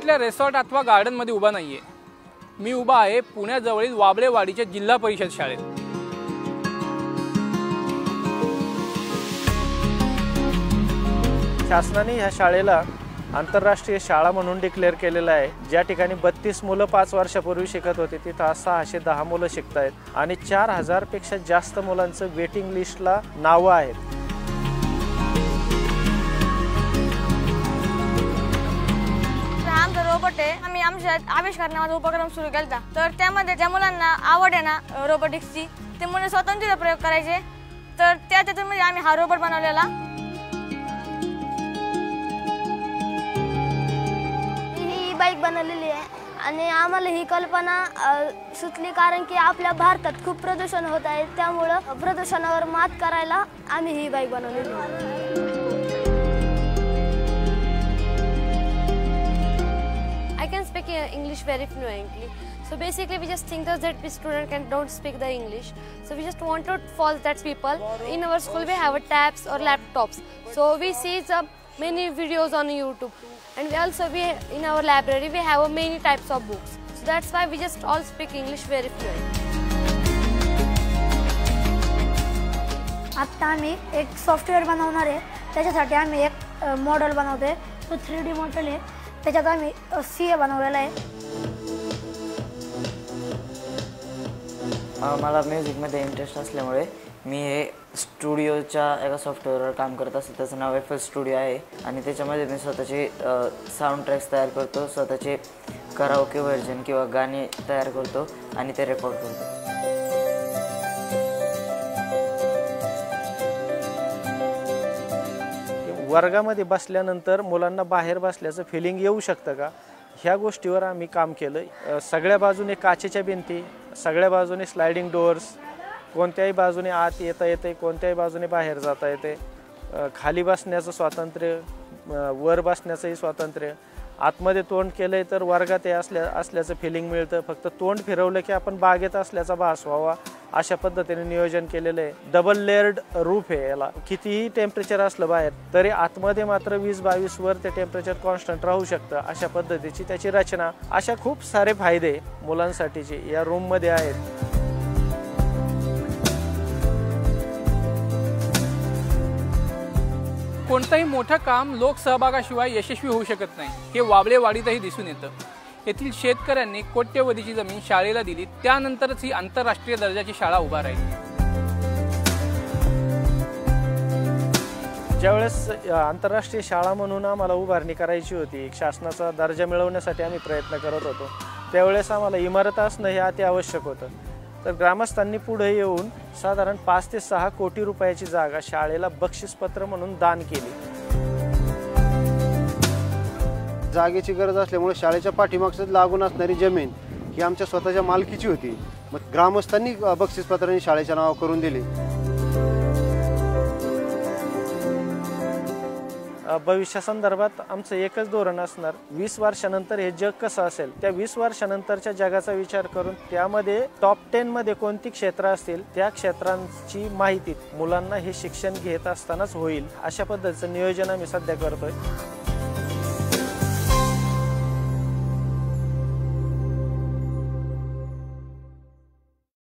कुठल्या रेसॉर्ट अथवा गार्डनमध्ये उभा नाही आहे मी उभा आहे पुण्याजवळील वाबळेवाडीच्या जिल्हा परिषद शाळेत. शासनाने ह्या शाळेला आंतरराष्ट्रीय शाळा म्हणून डिक्लेअर केलेलं आहे. ज्या ठिकाणी बत्तीस मुलं पाच वर्षापूर्वी शिकत होते तिथं आज सहाशे दहा मुलं शिकत आहेत आणि चार हजारपेक्षा जास्त मुलांचं वेटिंग लिस्टला नावं आहेत. आमचा आम्ही आमच्या आविष्कार नावाचा उपक्रम सुरू केला तर त्यामध्ये ज्या मुलांना आवड आहे ना रोबोटिक्सची ते मुलं स्वतंत्र प्रयोग करायचे. तर त्या त्याच्यामध्ये आम्ही हा रोबोट बनवलेला. ही बाईक बनवलेली आहे आणि आम्हाला ही कल्पना सुचली कारण की आपल्या भारतात खूप प्रदूषण होत आहे. त्यामुळं प्रदूषणावर मात करायला आम्ही ही बाईक बनवलेली speak uh, English very fluently. So basically, we just think that we student can don't speak the English. So we just want to follow that people. In our school, we have a tabs or laptops. So we see the many videos on YouTube, and we also we in our library we have a many types of books. So that's why we just all speak English very fluent. आत्ता आम्ही एक software बनवणार आहे त्याच्यासाठी आम्ही एक model बनवतोय तो थ्री डी मॉडेल आहे त्याच्यात आम्ही सी ए बनवलेला आहे. मला म्युझिकमध्ये इंटरेस्ट असल्यामुळे मी हे स्टुडिओच्या एका सॉफ्टवेअरवर काम करत असतो. त्याचं नाव एफ एस स्टुडिओ आहे. आणि त्याच्यामध्ये मी स्वतःचे साऊंड ट्रॅक्स तयार करतो. स्वतःचे कराओके व्हर्जन किंवा गाणे तयार करतो. आणि ते रेकॉर्ड करतो. वर्गामध्ये बसल्यानंतर मुलांना बाहेर बसल्याचं फिलिंग येऊ शकतं का? ह्या गोष्टीवर आम्ही काम केलं. सगळ्या बाजूने काचेच्या भिंती सगळ्या बाजूने स्लायडिंग डोअर्स कोणत्याही बाजूने आत येता येते कोणत्याही बाजूने बाहेर जाता येते खाली बसण्याचं स्वातंत्र्य वर बसण्याचंही स्वातंत्र्य. आतमध्ये तोंड केलंय तर वर्गात हे असल्या असल्याचं फिलिंग मिळतं. फक्त तोंड फिरवलं की आपण बागेत असल्याचा भास व्हावा. अशा पद्धतीने नियोजन केलेलं आहे. डबल लेअर्ड रूफ आहे याला. कितीही टेम्परेचर असलं बाहेर तरी आतमध्ये मात्र वीस बावीस वर ते टेम्परेचर कॉन्स्टंट राहू शकतं. अशा पद्धतीची त्याची रचना. अशा खूप सारे फायदे मुलांसाठीचे या रूममध्ये आहेत. कोणतंही मोठं काम लोकसहभागाशिवाय यशस्वी होऊ शकत नाही. हे वाबळेवाडीतही दिसून येतं. येथील शेतकऱ्यांनी कोट्यवधीची जमीन शाळेला दिली. त्यानंतरच ही आंतरराष्ट्रीय दर्जाची शाळा उभा राहिली. ज्यावेळेस आंतरराष्ट्रीय शाळा म्हणून आम्हाला उभारणी करायची होती शासनाचा दर्जा मिळवण्यासाठी आम्ही प्रयत्न करत होतो. त्यावेळेस आम्हाला इमारत असणं हे अति आवश्यक होतं. तर ग्रामस्थांनी पुढे येऊन साधारण पाच ते सहा कोटी रुपयाची जागा शाळेला बक्षीसपत्र म्हणून दान केली. जागेची गरज असल्यामुळे शाळेच्या पाठीमागचं लागून असणारी जमीन ही आमच्या स्वतःच्या मालकीची होती. मग ग्रामस्थांनी बक्षीसपत्राने शाळेच्या नाव करून दिली. भविष्यासंदर्भात आमचं एकच धोरण असणार. वीस वर्षानंतर हे जग कसं असेल? त्या वीस वर्षानंतरच्या जगाचा विचार करून त्यामध्ये टॉप टेन मध्ये कोणती क्षेत्र असतील? त्या क्षेत्रांची माहिती मुलांना हे शिक्षण घेत असतानाच होईल अशा पद्धतीचं नियोजन आम्ही सध्या करतोय.